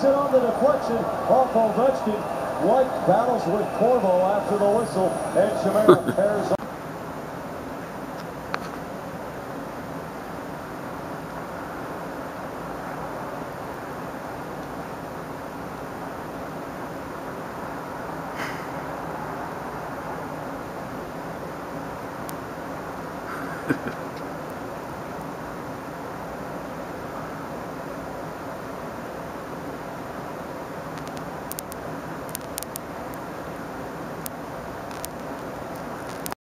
takes it on the deflection off Ovechkin. White battles with Corvo after the whistle, and Chimera pairs up. Ha